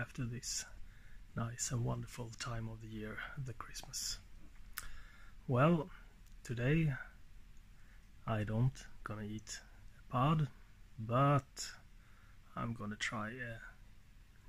after this nice and wonderful time of the year, the Christmas. Well, today I don't gonna eat a pod, but I'm gonna try a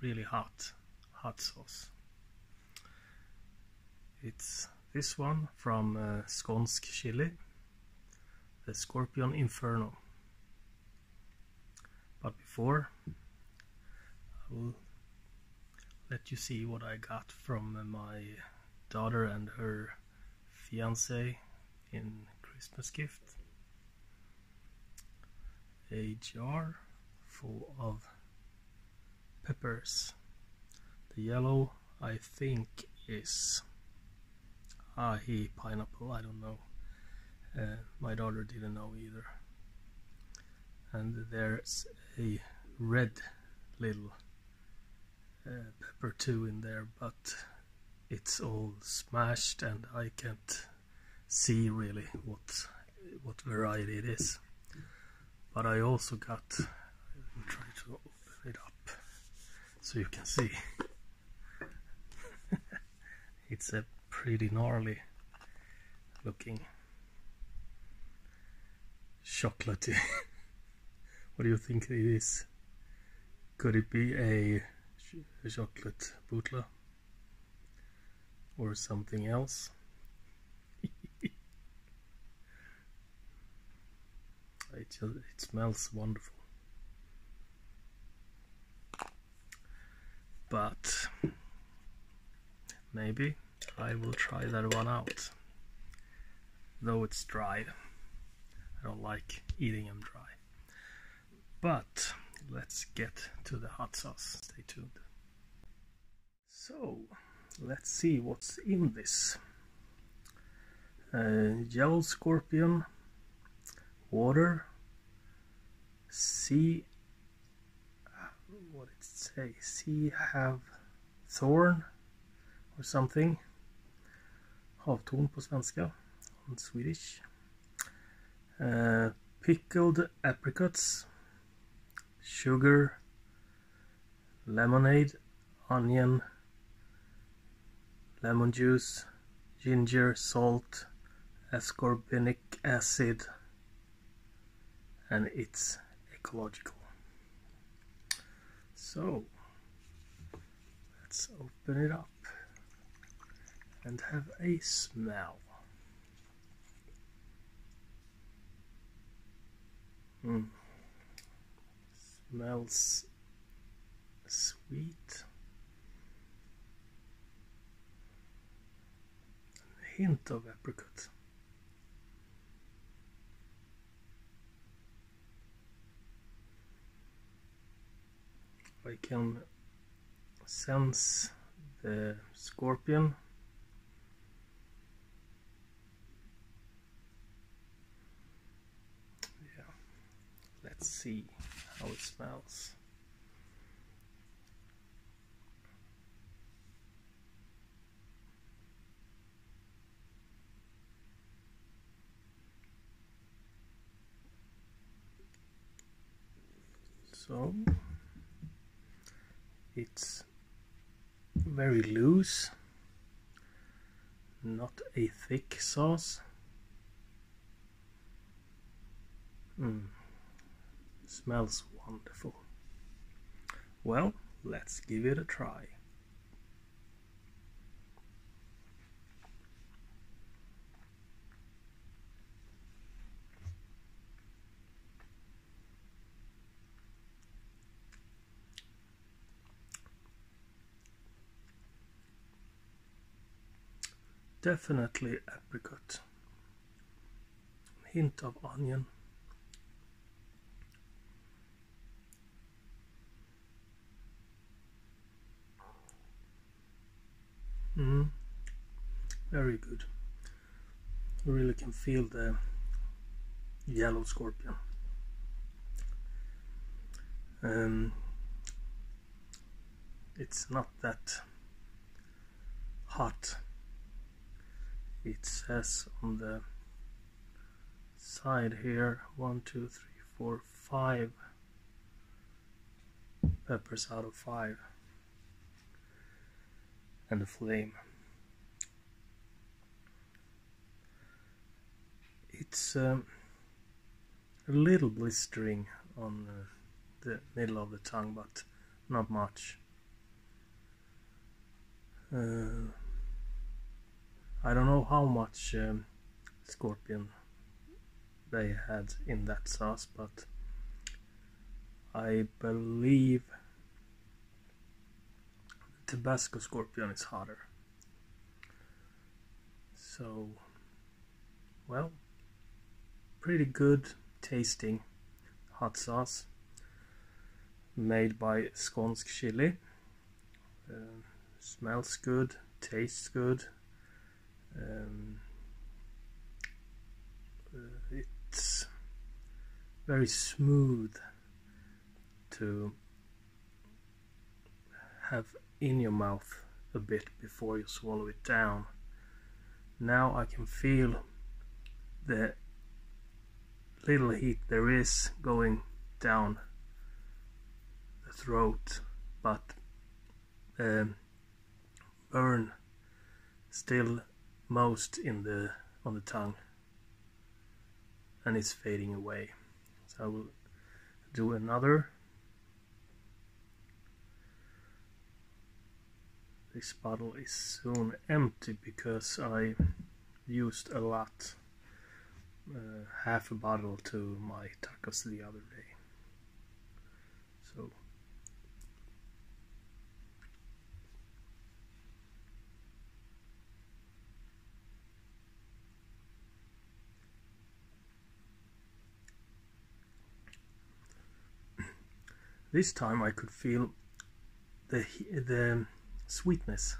really hot hot sauce. It's this one from uh, Skånsk Chili, the Scorpion Inferno. But before, I will let you see what I got from my daughter and her fiance in Christmas gift. A jar full of peppers. The yellow I think is aji pineapple, I don't know. Uh, my daughter didn't know either. And there's a red little uh, pepper too in there, but it's all smashed and I can't see really what what variety it is. But I also got, try to open it up so you can see. it's a pretty gnarly looking chocolatey. what do you think it is? Could it be a, a chocolate Bhutlah or something else? it it smells wonderful. But maybe I will try that one out. Though it's dry. I don't like eating them dry. But let's get to the hot sauce. Stay tuned. So, let's see what's in this. Uh, yellow scorpion, water, sea, what did it say? Sea have thorn or something. Havtorn på svenska, on Swedish. Uh, pickled apricots, sugar, lemonade, onion, lemon juice, ginger, salt, ascorbic acid, and it's ecological. So let's open it up and have a smell. Mm. Smells sweet. Hint of apricot. I can sense the scorpion yeah Let's see how it smells. So it's very loose, not a thick sauce. Mm. Smells wonderful. Well, let's give it a try. Definitely apricot. Hint of onion. Mm, very good. You really can feel the yellow scorpion. Um, it's not that hot. It says on the side here one, two, three, four, five peppers out of five and the flame it's um, a little blistering on uh, the middle of the tongue but not much. Uh, I don't know how much um, scorpion they had in that sauce but I believe Tabasco scorpion is hotter. So well pretty good tasting hot sauce made by Skånsk Chili. Uh, smells good, tastes good. Um, uh, it's very smooth to have in your mouth a bit before you swallow it down. Now I can feel the little heat there is going down the throat but um, burn still most in the on the tongue and it's fading away. So I will do another this bottle is soon empty because I used a lot uh, half a bottle to my tacos the other day. So this time I could feel the the sweetness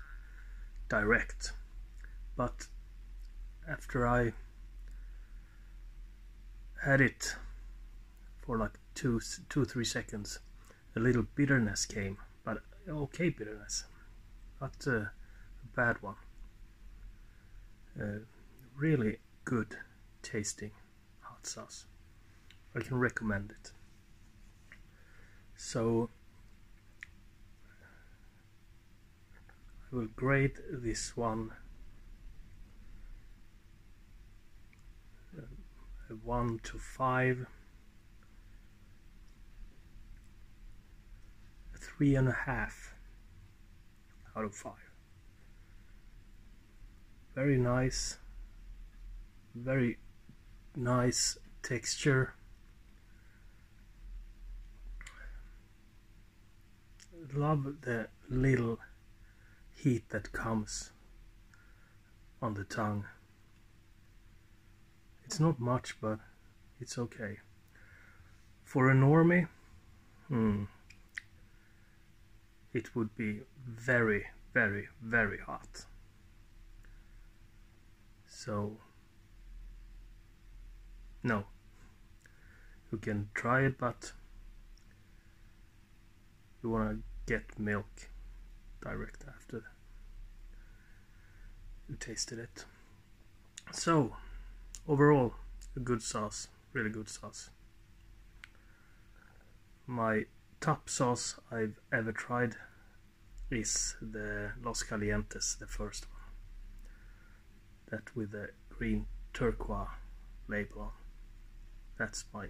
direct but after I had it for like two, two, three seconds. A little bitterness came, but okay bitterness, not uh, a bad one. Uh, really good tasting hot sauce. I can recommend it. So I will grade this one 1 to 5 three and a half out of five. Very nice. Very nice texture. Love the little heat that comes on the tongue it's not much, but it's okay. For a normie, hmm, it would be very, very, very hot. So, no. You can try it, but you want to get milk direct after you tasted it. So, overall a good sauce really good sauce. My top sauce I've ever tried is the Los Calientes the first one. That with the green turquoise label. On that's my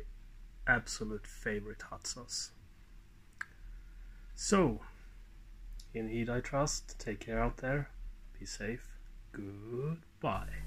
absolute favorite hot sauce. So in Eat I Trust take care out there. Be safe. Goodbye